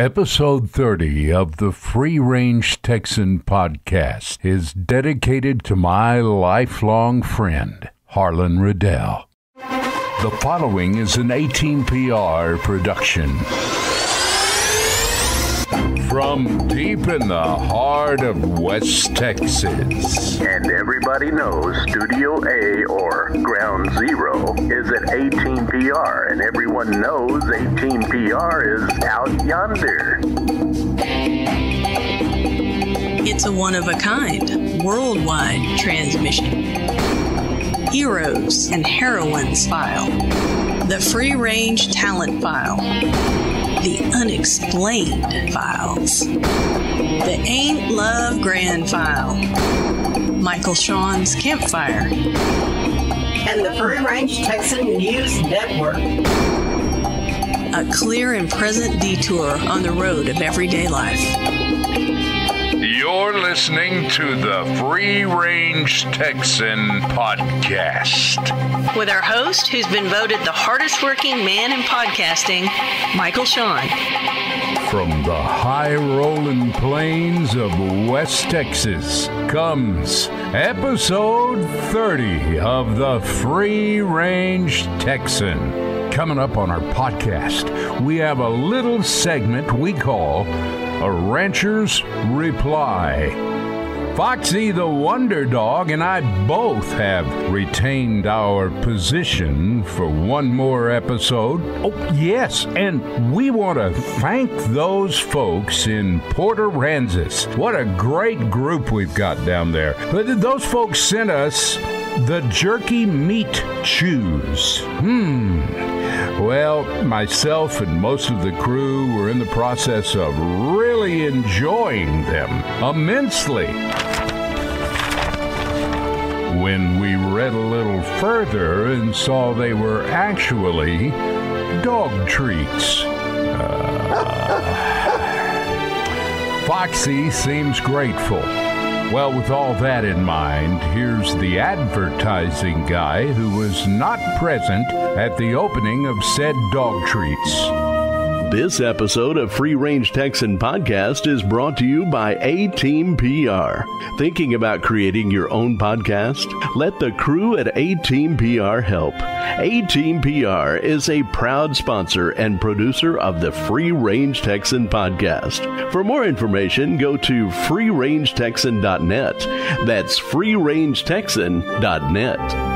Episode 30 of the Free Range Texan podcast is dedicated to my lifelong friend, Harlan Riddell. The following is an A Team PR production. From deep in the heart of West Texas. And everybody knows Studio A or Ground Zero is at A Team PR, and everyone knows A Team PR is out yonder. It's a one of a kind, worldwide transmission. Heroes and Heroines File. The Free Range Talent File the unexplained files. The Ain't Love Grand File. Michael Shawn's Campfire. And the Free Range Texan News Network. A clear and present detour on the road of everyday life. You're listening to the Free Range Texan podcast. With our host, who's been voted the hardest working man in podcasting, Michael Shawn. From the high rolling plains of West Texas comes episode 30 of the Free Range Texan. Coming up on our podcast, we have a little segment we call a rancher's reply. Foxy the Wonder Dog and I both have retained our position for one more episode. Oh, yes, and we want to thank those folks in Port Aransas. What a great group we've got down there. But those folks sent us the jerky meat chews. Hmm. Well, myself and most of the crew were in the process of really enjoying them immensely. When we read a little further and saw they were actually dog treats. Uh, Foxy seems grateful. Well, with all that in mind, here's the advertising guy who was not present at the opening of said dog treats. This episode of Free Range Texan Podcast is brought to you by A Team PR. Thinking about creating your own podcast? Let the crew at A Team PR help. A Team PR is a proud sponsor and producer of the Free Range Texan Podcast. For more information, go to freerangetexan.net. That's freerangetexan.net.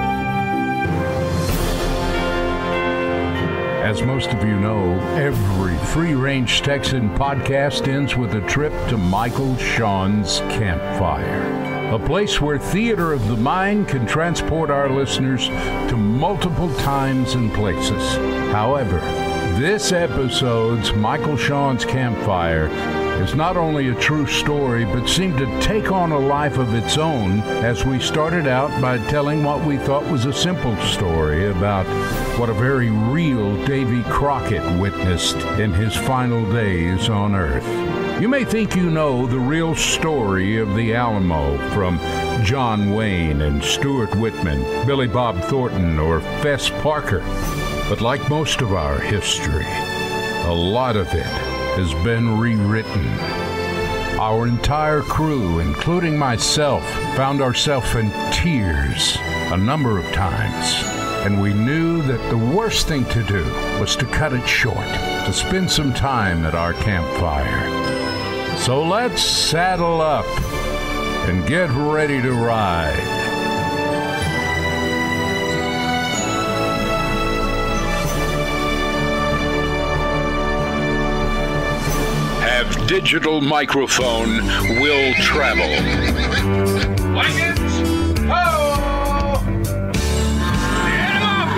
As most of you know, every Free Range Texan podcast ends with a trip to Michael Shawn's campfire. A place where theater of the mind can transport our listeners to multiple times and places. However, this episode's Michael Shawn's Campfire is not only a true story, but seemed to take on a life of its own as we started out by telling what we thought was a simple story about what a very real Davy Crockett witnessed in his final days on Earth. You may think you know the real story of the Alamo from John Wayne and Stuart Whitman, Billy Bob Thornton, or Fess Parker. But like most of our history, a lot of it has been rewritten. Our entire crew, including myself, found ourselves in tears a number of times, and we knew that the worst thing to do was to cut it short, to spend some time at our campfire. So let's saddle up and get ready to ride. Digital microphone will travel. Blankets! Ho! Get 'em up!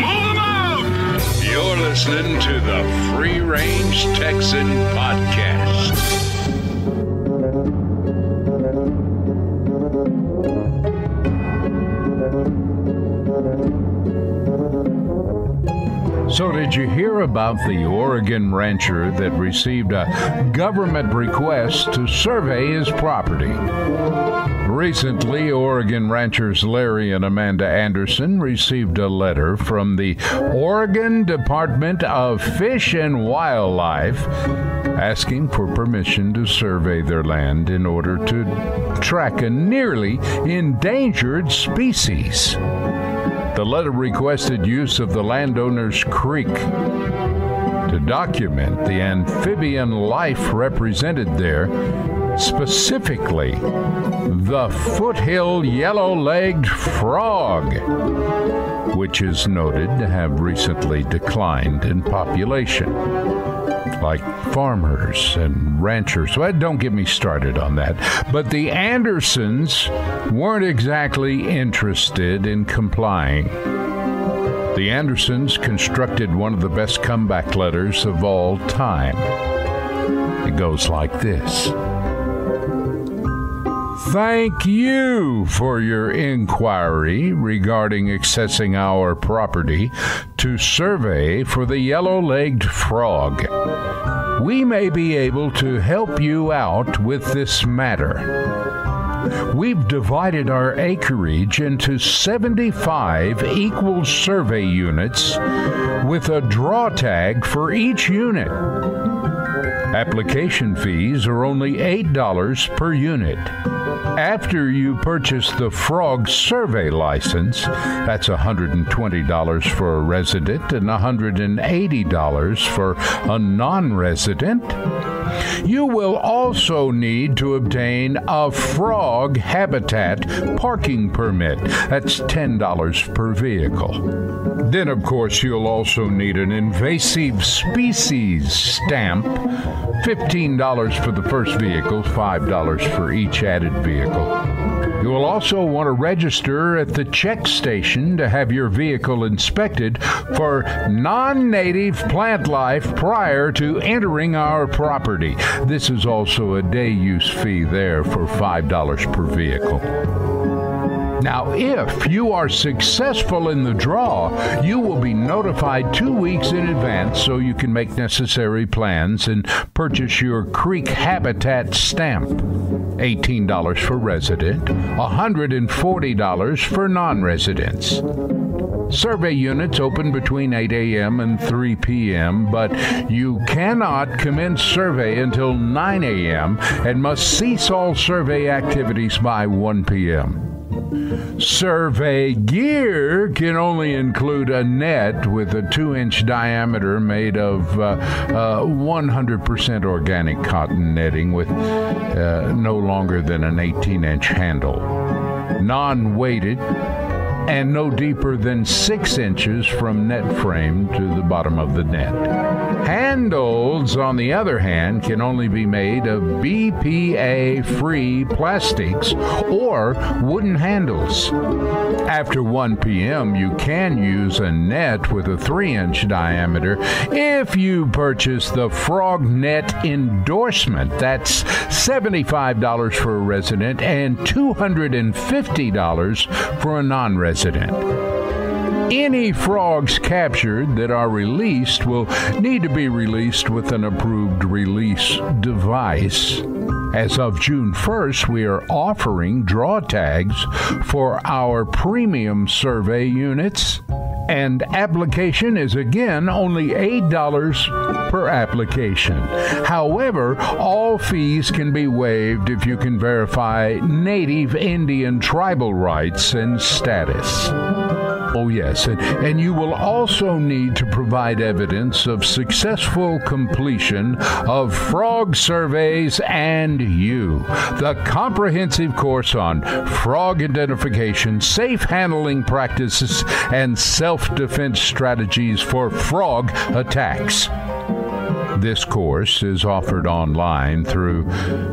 Move out! You're listening to the Free Range Texan Podcast. So, did you hear about the Oregon rancher that received a government request to survey his property? Recently, Oregon ranchers Larry and Amanda Anderson received a letter from the Oregon Department of Fish and Wildlife asking for permission to survey their land in order to track a nearly endangered species. The letter requested use of the landowner's creek to document the amphibian life represented there, specifically the foothill yellow legged frog, which is noted to have recently declined in population like farmers and ranchers. Well, don't get me started on that. But the Andersons weren't exactly interested in complying. The Andersons constructed one of the best comeback letters of all time. It goes like this. Thank you for your inquiry regarding accessing our property to survey for the yellow legged frog. We may be able to help you out with this matter. We've divided our acreage into 75 equal survey units with a draw tag for each unit. Application fees are only $8 per unit. After you purchase the Frog Survey license, that's $120 for a resident and $180 for a non resident. You will also need to obtain a frog habitat parking permit. That's $10 per vehicle. Then, of course, you'll also need an invasive species stamp $15 for the first vehicle, $5 for each added vehicle. You will also want to register at the check station to have your vehicle inspected for non native plant life prior to entering our property. This is also a day use fee there for $5 per vehicle. Now, if you are successful in the draw, you will be notified two weeks in advance so you can make necessary plans and purchase your creek habitat stamp. $18 for resident, $140 for non residents. Survey units open between 8 a.m. and 3 p.m., but you cannot commence survey until 9 a.m. and must cease all survey activities by 1 p.m. Survey gear can only include a net with a two inch diameter made of uh, uh, 100% organic cotton netting with uh, no longer than an 18 inch handle. Non weighted and no deeper than six inches from net frame to the bottom of the net. Handles, on the other hand, can only be made of BPA free plastics or wooden handles. After 1 p.m., you can use a net with a 3 inch diameter if you purchase the Frog Net endorsement. That's $75 for a resident and $250 for a non resident. Any frogs captured that are released will need to be released with an approved release device. As of June 1st, we are offering draw tags for our premium survey units, and application is again only $8 per application. However, all fees can be waived if you can verify native Indian tribal rights and status. Oh, yes. And, and you will also need to provide evidence of successful completion of frog surveys and you. The comprehensive course on frog identification, safe handling practices, and self defense strategies for frog attacks. This course is offered online through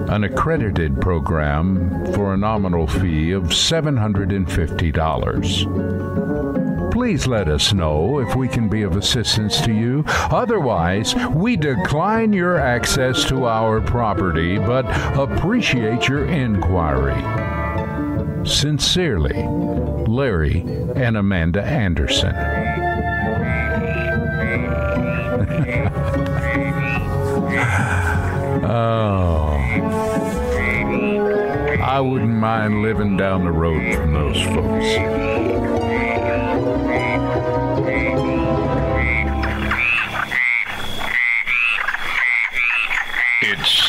an accredited program for a nominal fee of $750 please let us know if we can be of assistance to you. Otherwise, we decline your access to our property but appreciate your inquiry. Sincerely, Larry and Amanda Anderson. oh. I wouldn't mind living down the road from those folks.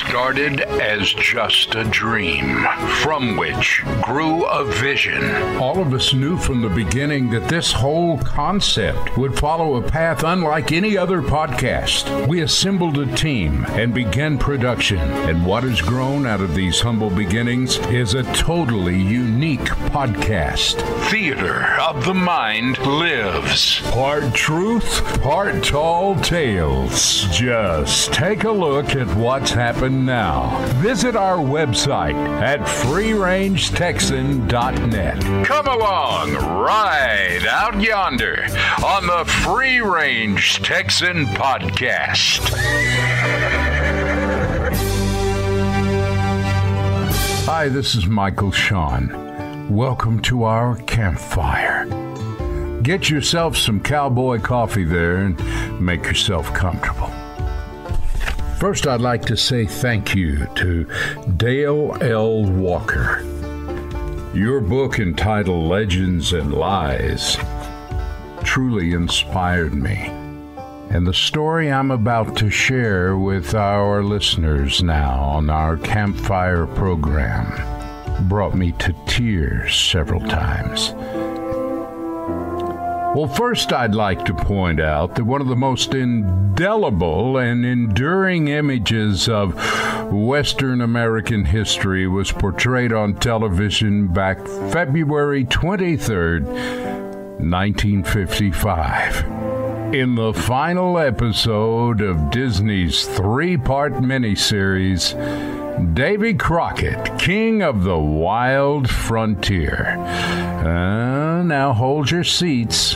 Started as just a dream, from which grew a vision. All of us knew from the beginning that this whole concept would follow a path unlike any other podcast. We assembled a team and began production, and what has grown out of these humble beginnings is a totally unique podcast. Theater of the Mind lives. Part truth, part tall tales. Just take a look at what's happened now. Visit our website at freerangetexan.net. Come along, right out yonder on the Free Range Texan Podcast. Hi, this is Michael Shawn. Welcome to our campfire. Get yourself some cowboy coffee there and make yourself comfortable. First, I'd like to say thank you to Dale L. Walker. Your book entitled Legends and Lies truly inspired me. And the story I'm about to share with our listeners now on our campfire program brought me to tears several times. Well, first, I'd like to point out that one of the most indelible and enduring images of Western American history was portrayed on television back February 23rd, 1955. In the final episode of Disney's three part miniseries, Davy Crockett, King of the Wild Frontier. Uh, now hold your seats.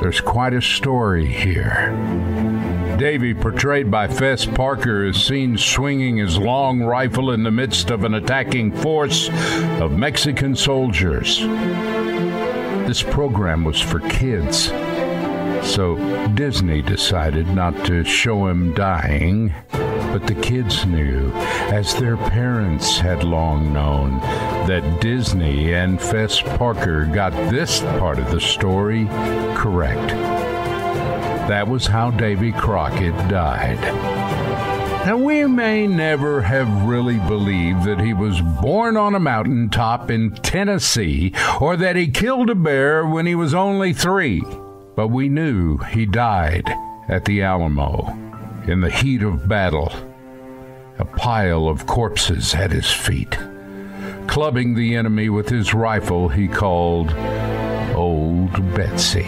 There's quite a story here. Davy, portrayed by Fess Parker, is seen swinging his long rifle in the midst of an attacking force of Mexican soldiers. This program was for kids, so Disney decided not to show him dying. But the kids knew, as their parents had long known, that Disney and Fess Parker got this part of the story correct. That was how Davy Crockett died. Now, we may never have really believed that he was born on a mountaintop in Tennessee or that he killed a bear when he was only three, but we knew he died at the Alamo in the heat of battle, a pile of corpses at his feet. Clubbing the enemy with his rifle, he called Old Betsy.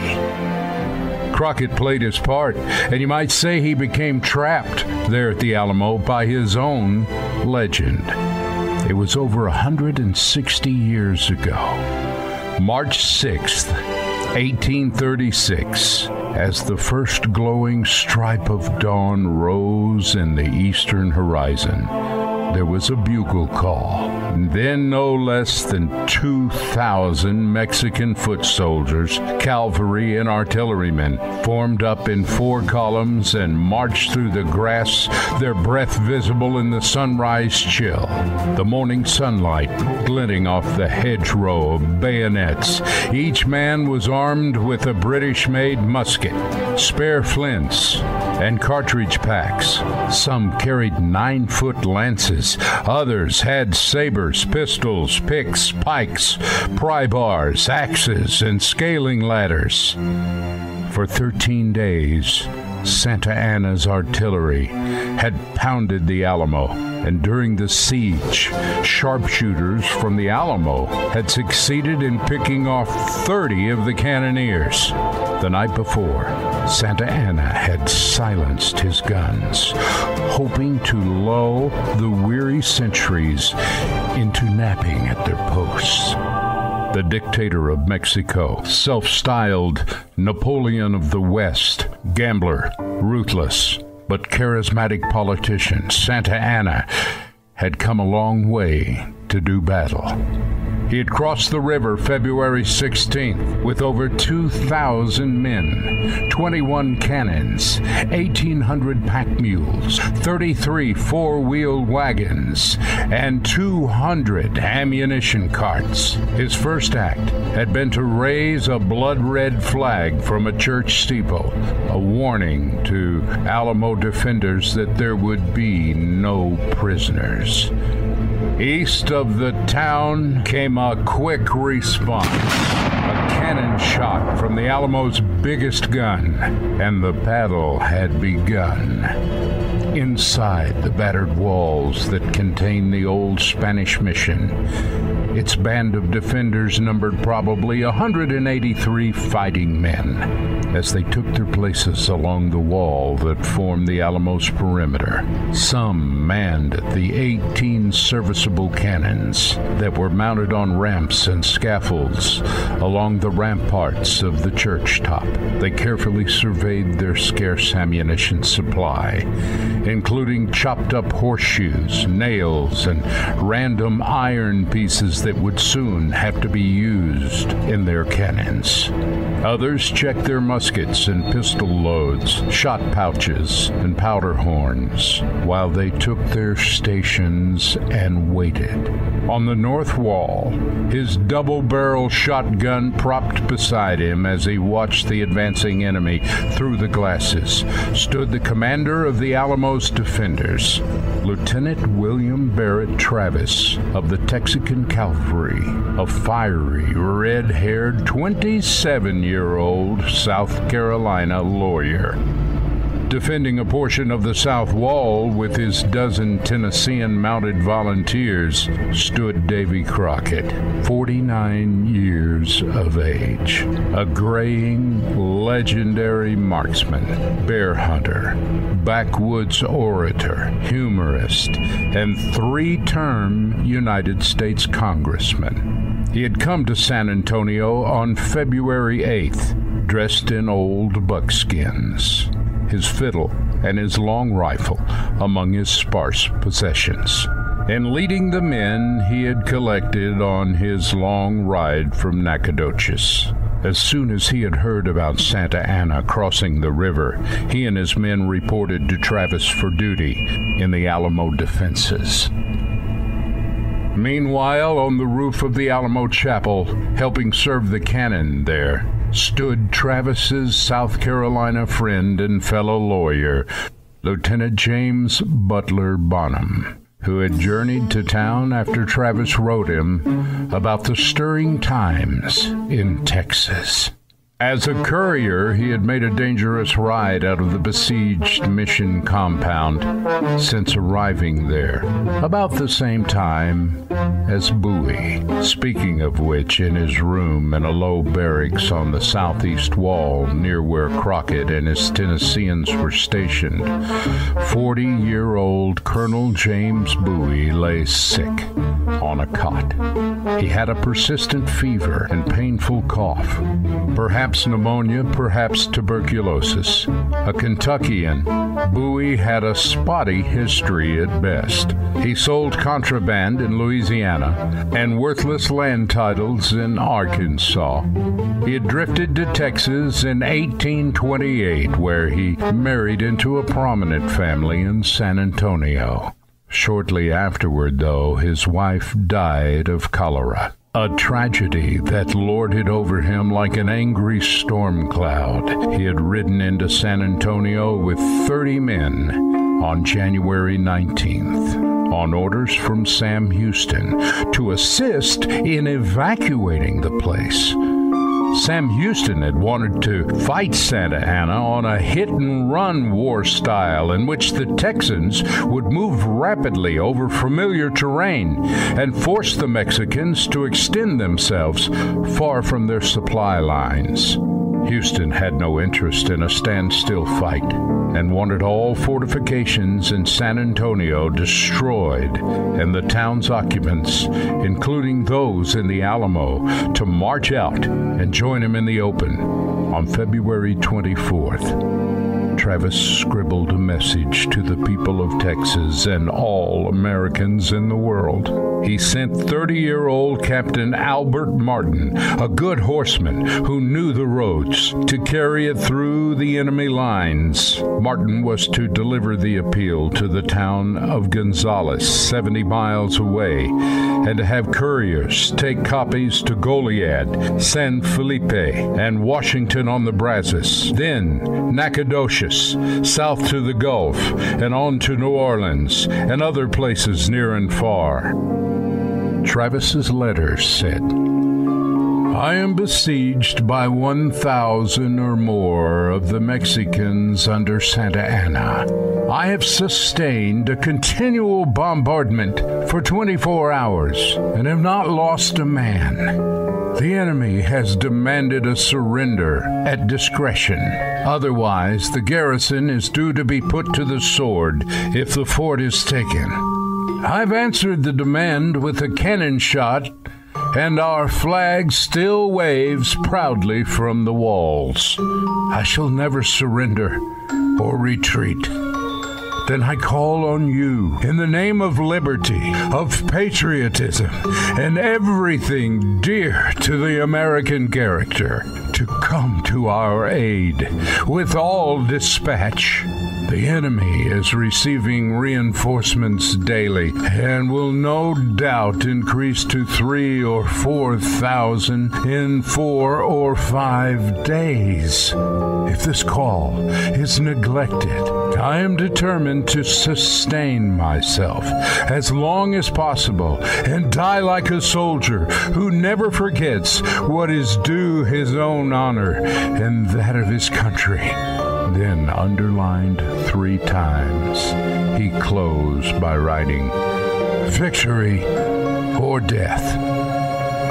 Crockett played his part, and you might say he became trapped there at the Alamo by his own legend. It was over 160 years ago, March 6th, 1836, as the first glowing stripe of dawn rose in the eastern horizon. There was a bugle call. And then no less than 2,000 Mexican foot soldiers, cavalry, and artillerymen formed up in four columns and marched through the grass, their breath visible in the sunrise chill, the morning sunlight glinting off the hedgerow of bayonets. Each man was armed with a British made musket, spare flints, and cartridge packs. Some carried nine foot lances, others had sabers, pistols, picks, pikes, pry bars, axes, and scaling ladders. For 13 days, Santa Anna's artillery had pounded the Alamo, and during the siege, sharpshooters from the Alamo had succeeded in picking off 30 of the cannoneers. The night before, Santa Anna had silenced his guns, hoping to lull the weary sentries into napping at their posts. The dictator of Mexico, self styled Napoleon of the West, gambler, ruthless, but charismatic politician, Santa Anna had come a long way to do battle. He had crossed the river February 16th with over 2,000 men, 21 cannons, 1,800 pack mules, 33 four wheeled wagons, and 200 ammunition carts. His first act had been to raise a blood red flag from a church steeple, a warning to Alamo defenders that there would be no prisoners. East of the town came a quick response. Cannon shot from the Alamo's biggest gun, and the battle had begun. Inside the battered walls that contain the old Spanish mission, its band of defenders numbered probably 183 fighting men as they took their places along the wall that formed the Alamo's perimeter. Some manned the 18 serviceable cannons that were mounted on ramps and scaffolds along the ramparts of the church top. They carefully surveyed their scarce ammunition supply, including chopped up horseshoes, nails, and random iron pieces that would soon have to be used in their cannons. Others checked their muskets and pistol loads, shot pouches, and powder horns while they took their stations and waited. On the north wall, his double barrel shotgun propped beside him as he watched the advancing enemy through the glasses, stood the commander of the Alamo's defenders, Lieutenant William Barrett Travis of the Texican Cavalry, a fiery, red haired 27 year old South Carolina lawyer. Defending a portion of the south wall with his dozen Tennessean mounted volunteers stood Davy Crockett, 49 years of age, a graying, legendary marksman, bear hunter, backwoods orator, humorist, and three term United States Congressman. He had come to San Antonio on February 8th, dressed in old buckskins, his fiddle and his long rifle among his sparse possessions. And leading the men he had collected on his long ride from Nacogdoches. As soon as he had heard about Santa Anna crossing the river, he and his men reported to Travis for duty in the Alamo defenses. Meanwhile, on the roof of the Alamo Chapel, helping serve the cannon there, stood Travis's South Carolina friend and fellow lawyer, Lieutenant James Butler Bonham, who had journeyed to town after Travis wrote him about the stirring times in Texas. As a courier, he had made a dangerous ride out of the besieged mission compound since arriving there, about the same time as Bowie. Speaking of which, in his room in a low barracks on the southeast wall near where Crockett and his Tennesseans were stationed, 40 year old Colonel James Bowie lay sick on a cot. He had a persistent fever and painful cough. Perhaps pneumonia, perhaps tuberculosis. A Kentuckian, Bowie had a spotty history at best. He sold contraband in Louisiana and worthless land titles in Arkansas. He had drifted to Texas in 1828, where he married into a prominent family in San Antonio. Shortly afterward, though, his wife died of cholera. A tragedy that lorded over him like an angry storm cloud. He had ridden into San Antonio with 30 men on January 19th on orders from Sam Houston to assist in evacuating the place. Sam Houston had wanted to fight Santa Anna on a hit and run war style in which the Texans would move rapidly over familiar terrain and force the Mexicans to extend themselves far from their supply lines. Houston had no interest in a standstill fight and wanted all fortifications in San Antonio destroyed and the town's occupants, including those in the Alamo, to march out and join him in the open on February 24th. Travis scribbled a message to the people of Texas and all Americans in the world. He sent 30 year old Captain Albert Martin, a good horseman who knew the roads, to carry it through the enemy lines. Martin was to deliver the appeal to the town of Gonzales, 70 miles away, and to have couriers take copies to Goliad, San Felipe, and Washington on the Brazos. Then Nacogdoches south to the Gulf, and on to New Orleans and other places near and far. Travis's letter said, I am besieged by 1,000 or more of the Mexicans under Santa Anna. I have sustained a continual bombardment for 24 hours and have not lost a man. The enemy has demanded a surrender at discretion. Otherwise, the garrison is due to be put to the sword if the fort is taken. I've answered the demand with a cannon shot, and our flag still waves proudly from the walls. I shall never surrender or retreat then I call on you in the name of liberty, of patriotism, and everything dear to the American character to come to our aid with all dispatch. The enemy is receiving reinforcements daily and will no doubt increase to three or four thousand in four or five days. If this call is neglected, I am determined to sustain myself as long as possible and die like a soldier who never forgets what is due his own honor and that of his country. Then, underlined three times, he closed by writing, Victory or death.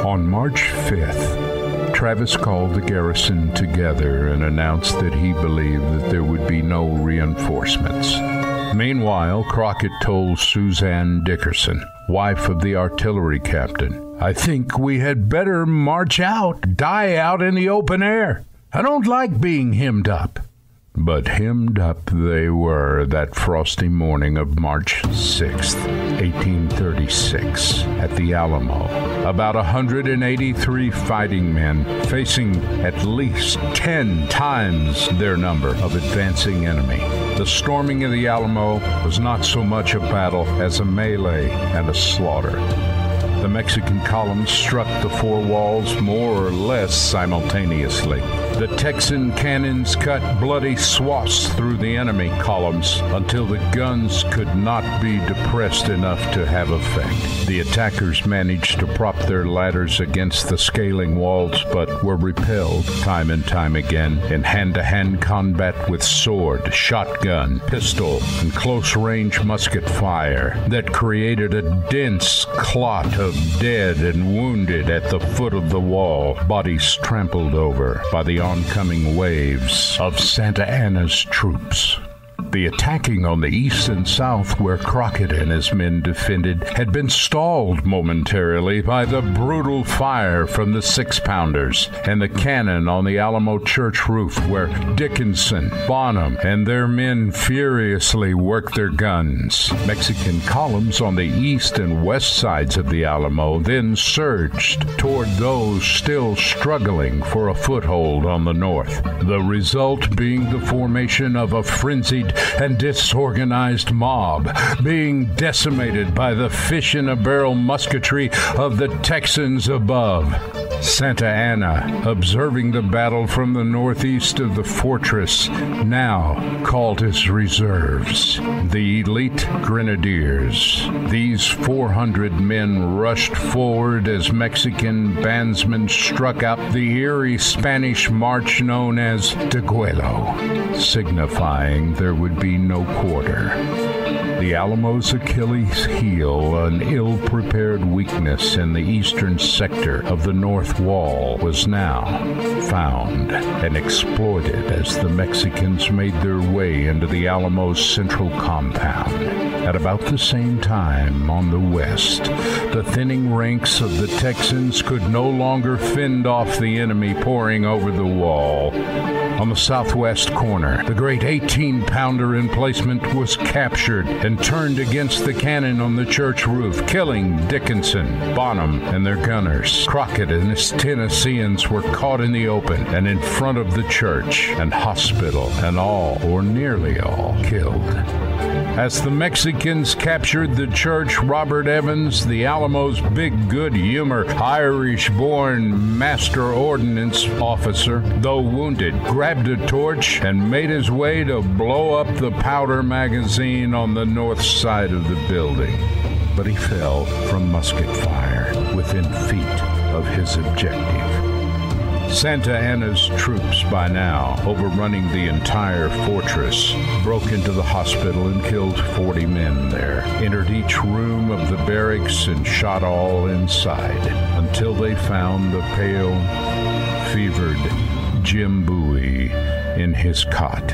On March 5th, Travis called the garrison together and announced that he believed that there would be no reinforcements. Meanwhile, Crockett told Suzanne Dickinson, wife of the artillery captain, I think we had better march out, die out in the open air. I don't like being hemmed up. But hemmed up they were that frosty morning of March 6, 1836, at the Alamo. About 183 fighting men facing at least 10 times their number of advancing enemy. The storming of the Alamo was not so much a battle as a melee and a slaughter. The Mexican columns struck the four walls more or less simultaneously. The Texan cannons cut bloody swaths through the enemy columns until the guns could not be depressed enough to have effect. The attackers managed to prop their ladders against the scaling walls, but were repelled time and time again in hand to hand combat with sword, shotgun, pistol, and close range musket fire that created a dense clot of dead and wounded at the foot of the wall, bodies trampled over by the oncoming waves of Santa Anna's troops. The attacking on the east and south, where Crockett and his men defended, had been stalled momentarily by the brutal fire from the six pounders and the cannon on the Alamo church roof, where Dickinson, Bonham, and their men furiously worked their guns. Mexican columns on the east and west sides of the Alamo then surged toward those still struggling for a foothold on the north, the result being the formation of a frenzied and disorganized mob, being decimated by the fish in a barrel musketry of the Texans above. Santa Anna, observing the battle from the northeast of the fortress, now called his reserves, the elite grenadiers. These 400 men rushed forward as Mexican bandsmen struck out the eerie Spanish march known as Degüello, signifying there would be no quarter. The Alamo's Achilles heel, an ill prepared weakness in the eastern sector of the North Wall, was now found and exploited as the Mexicans made their way into the Alamo's central compound. At about the same time, on the west, the thinning ranks of the Texans could no longer fend off the enemy pouring over the wall. On the southwest corner. The great 18 pounder emplacement was captured and turned against the cannon on the church roof, killing Dickinson, Bonham, and their gunners. Crockett and his Tennesseans were caught in the open and in front of the church and hospital, and all, or nearly all, killed. As the Mexicans captured the church, Robert Evans, the Alamo's big good humor, Irish born master ordnance officer, though wounded, grabbed a torch and made his way to blow up the powder magazine on the north side of the building. But he fell from musket fire within feet of his objective. Santa Anna's troops, by now overrunning the entire fortress, broke into the hospital and killed 40 men there, entered each room of the barracks and shot all inside until they found the pale, fevered Jim Bowie in his cot.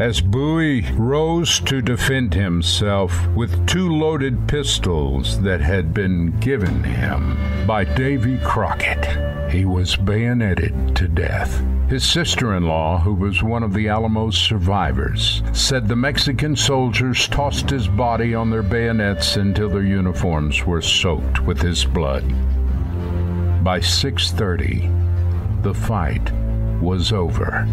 As Bowie rose to defend himself with two loaded pistols that had been given him by Davy Crockett, he was bayoneted to death. His sister in law, who was one of the Alamo's survivors, said the Mexican soldiers tossed his body on their bayonets until their uniforms were soaked with his blood. By 6:30, the fight was over.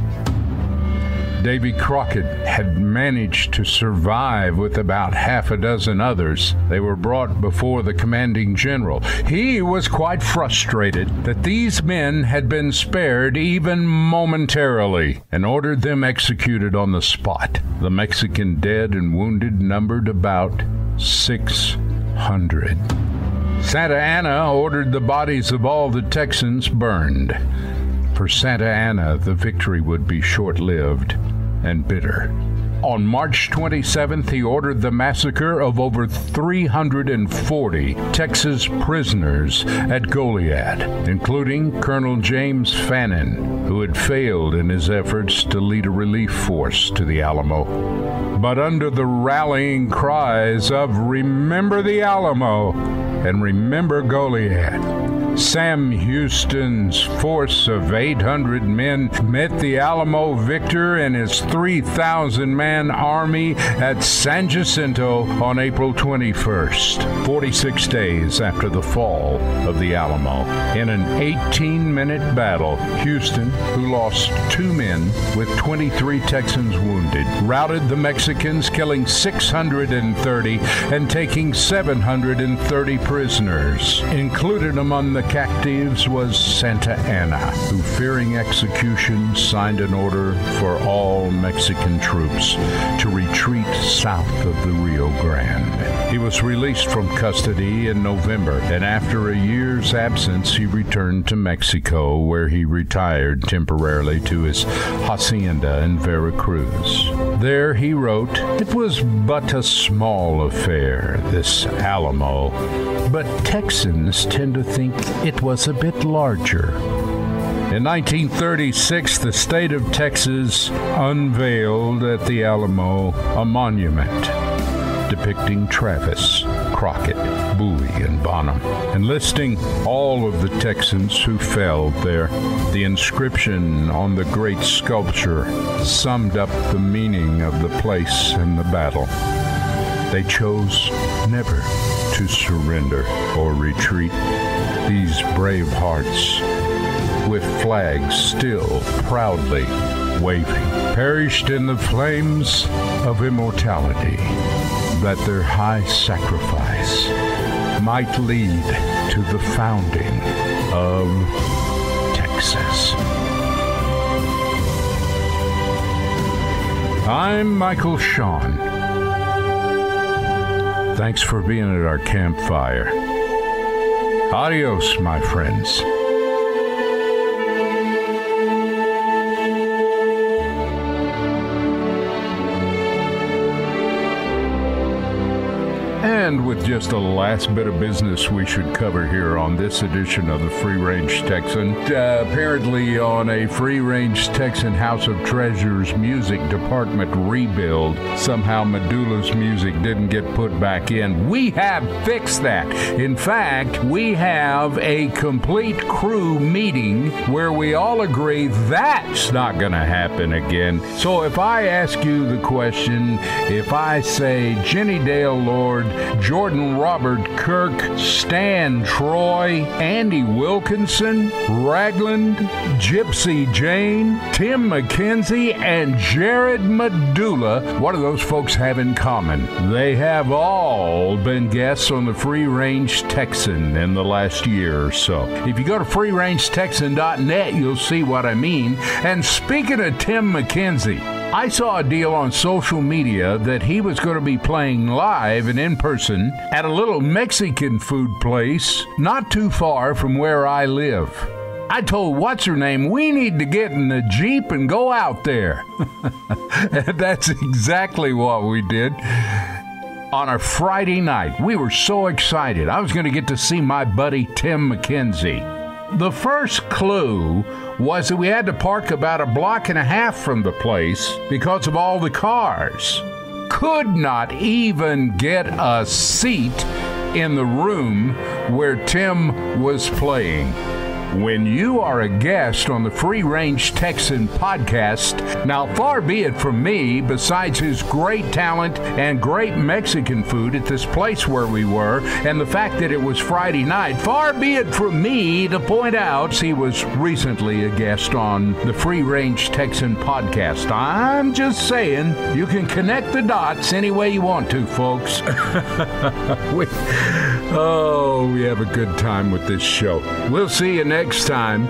Davy Crockett had managed to survive with about half a dozen others. They were brought before the commanding general. He was quite frustrated that these men had been spared even momentarily and ordered them executed on the spot. The Mexican dead and wounded numbered about 600. Santa Anna ordered the bodies of all the Texans burned. For Santa Anna, the victory would be short lived and bitter. On March 27th, he ordered the massacre of over 340 Texas prisoners at Goliad, including Colonel James Fannin, who had failed in his efforts to lead a relief force to the Alamo. But under the rallying cries of Remember the Alamo and Remember Goliad, Sam Houston's force of 800 men met the Alamo victor and his 3,000 man army at San Jacinto on April 21st, 46 days after the fall of the Alamo. In an 18 minute battle, Houston, who lost two men with 23 Texans wounded, routed the Mexicans, killing 630 and taking 730 prisoners. Included among the captives was Santa Anna, who, fearing execution, signed an order for all Mexican troops to retreat south of the Rio Grande. He was released from custody in November, and after a year's absence, he returned to Mexico, where he retired temporarily to his hacienda in Veracruz. There he wrote, It was but a small affair, this Alamo, but Texans tend to think it was a bit larger. In 1936, the state of Texas unveiled at the Alamo a monument depicting Travis, Crockett, Bowie, and Bonham, and listing all of the Texans who fell there. The inscription on the great sculpture summed up the meaning of the place and the battle. They chose never to surrender or retreat. These brave hearts, with flags still proudly waving, perished in the flames of immortality, that their high sacrifice might lead to the founding of Texas. I'm Michael Shawn. Thanks for being at our campfire. Adios, my friends. And with just a last bit of business we should cover here on this edition of the Free Range Texan. Uh, apparently, on a Free Range Texan House of Treasures music department rebuild, somehow Medulla's music didn't get put back in. We have fixed that. In fact, we have a complete crew meeting where we all agree that's not going to happen again. So if I ask you the question, if I say Jenny Dale Lord, Jordan Robert Kirk, Stan Troy, Andy Wilkinson, Ragland, Gypsy Jane, Tim McKenzie, and Jared Medulla. What do those folks have in common? They have all been guests on the Free Range Texan in the last year or so. If you go to freerangetexan.net, you'll see what I mean. And speaking of Tim McKenzie, I saw a deal on social media that he was going to be playing live and in person at a little Mexican food place not too far from where I live. I told what's her name, we need to get in the Jeep and go out there. That's exactly what we did on a Friday night. We were so excited. I was going to get to see my buddy Tim McKenzie. The first clue was that we had to park about a block and a half from the place because of all the cars. Could not even get a seat in the room where Tim was playing. When you are a guest on the Free Range Texan podcast, now far be it from me, besides his great talent and great Mexican food at this place where we were, and the fact that it was Friday night, far be it from me to point out he was recently a guest on the Free Range Texan podcast. I'm just saying, you can connect the dots any way you want to, folks. we, oh, we have a good time with this show. We'll see you next time.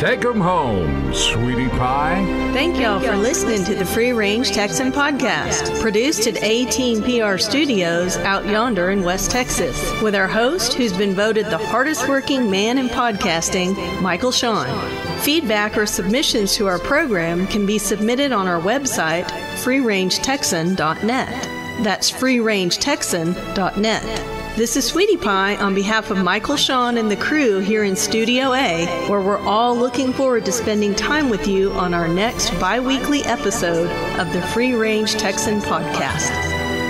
Take 'em home, sweetie pie. Thank y'all for listening to the Free Range Texan podcast, produced at A Team PR Studios out yonder in West Texas, with our host who's been voted the hardest working man in podcasting, Michael Shawn. Feedback or submissions to our program can be submitted on our website, freerangetexan.net. That's freerangetexan.net. This is Sweetie Pie on behalf of Michael Shawn and the crew here in Studio A, where we're all looking forward to spending time with you on our next bi weekly episode of the Free Range Texan podcast.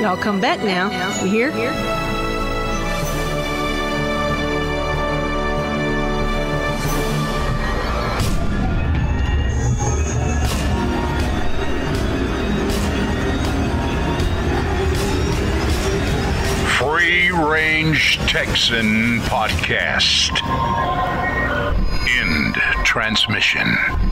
Y'all come back now. You hear? Free Range Texan Podcast. End transmission.